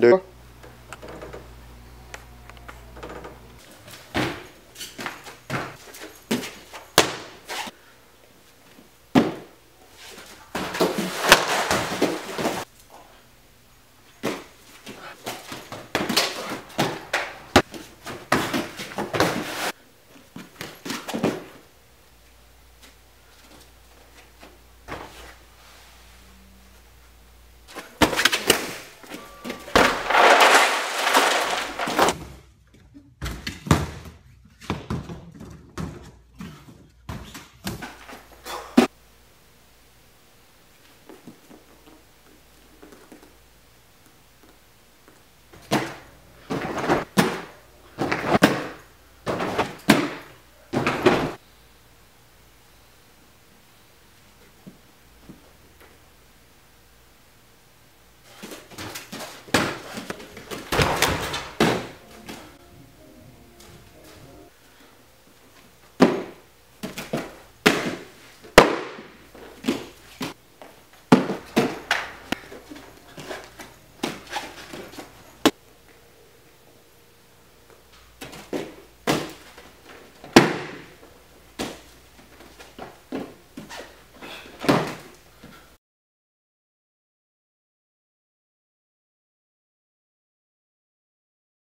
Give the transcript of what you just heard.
do